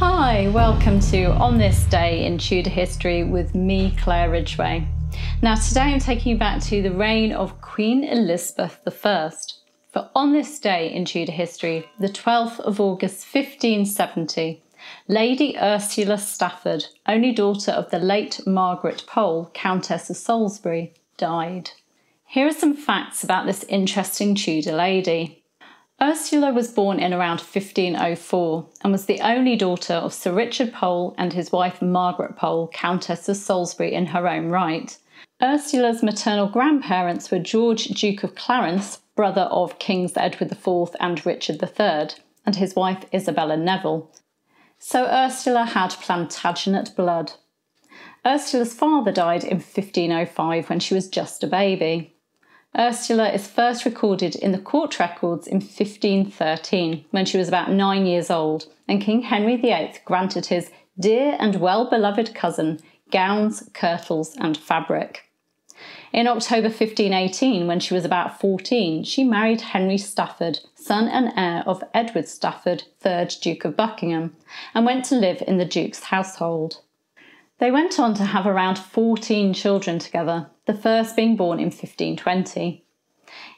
Hi, welcome to On This Day in Tudor History with me, Claire Ridgway. Now, today I'm taking you back to the reign of Queen Elizabeth I. For on this day in Tudor history, the 12th of August 1570, Lady Ursula Stafford, only daughter of the late Margaret Pole, Countess of Salisbury, died. Here are some facts about this interesting Tudor lady. Ursula was born in around 1504 and was the only daughter of Sir Richard Pole and his wife Margaret Pole, Countess of Salisbury in her own right. Ursula's maternal grandparents were George, Duke of Clarence, brother of Kings Edward IV and Richard III, and his wife Isabella Neville. So Ursula had Plantagenet blood. Ursula's father died in 1505 when she was just a baby. Ursula is first recorded in the court records in 1513 when she was about nine years old, and King Henry VIII granted his dear and well beloved cousin gowns, kirtles, and fabric. In October 1518, when she was about 14, she married Henry Stafford, son and heir of Edward Stafford, 3rd Duke of Buckingham, and went to live in the Duke's household. They went on to have around 14 children together, the first being born in 1520.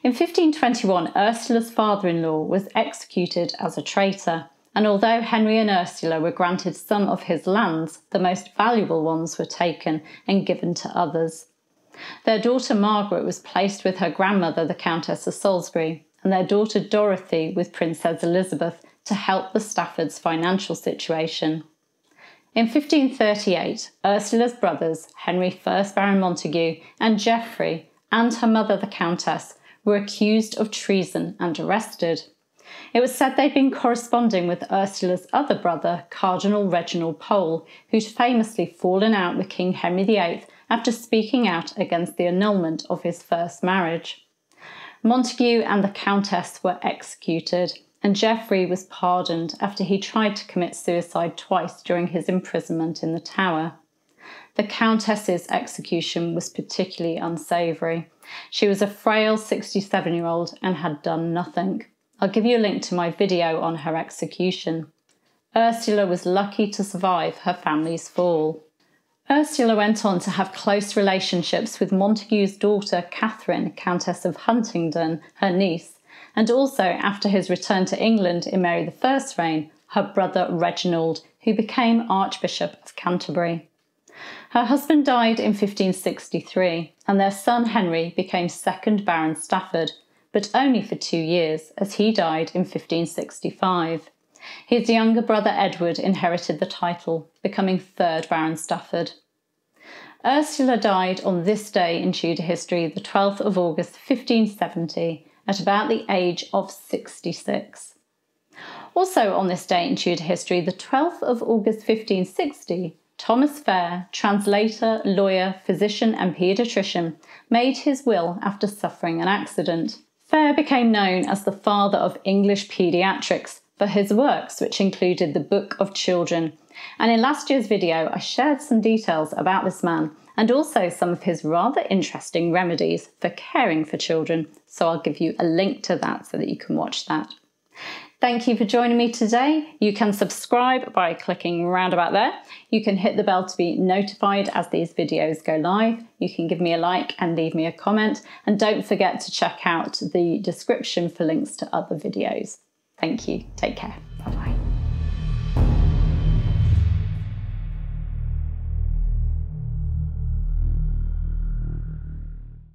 In 1521, Ursula's father in law was executed as a traitor, and although Henry and Ursula were granted some of his lands, the most valuable ones were taken and given to others. Their daughter Margaret was placed with her grandmother, the Countess of Salisbury, and their daughter Dorothy with Princess Elizabeth to help the Staffords' financial situation. In 1538, Ursula's brothers, Henry I Baron Montague and Geoffrey, and her mother, the Countess, were accused of treason and arrested. It was said they'd been corresponding with Ursula's other brother, Cardinal Reginald Pole, who'd famously fallen out with King Henry VIII after speaking out against the annulment of his first marriage. Montague and the Countess were executed, and Geoffrey was pardoned after he tried to commit suicide twice during his imprisonment in the Tower. The Countess's execution was particularly unsavoury. She was a frail 67 year old and had done nothing. I'll give you a link to my video on her execution. Ursula was lucky to survive her family's fall. Ursula went on to have close relationships with Montague's daughter Catherine, Countess of Huntingdon, her niece, and also after his return to England in Mary I's reign, her brother Reginald, who became Archbishop of Canterbury. Her husband died in 1563, and their son Henry became second Baron Stafford, but only for two years, as he died in 1565. His younger brother Edward inherited the title, becoming third Baron Stafford. Ursula died on this day in Tudor history, the 12th of August 1570, at about the age of 66. Also on this day in Tudor history, the 12th of August 1560, Thomas Phaer, translator, lawyer, physician, and paediatrician, made his will after suffering an accident. Phaer became known as the father of English paediatrics for his works, which included the Book of Children. And in last year's video, I shared some details about this man and also some of his rather interesting remedies for caring for children. So I'll give you a link to that so that you can watch that. Thank you for joining me today. You can subscribe by clicking round about there. You can hit the bell to be notified as these videos go live. You can give me a like and leave me a comment. And don't forget to check out the description for links to other videos. Thank you. Take care. Bye bye.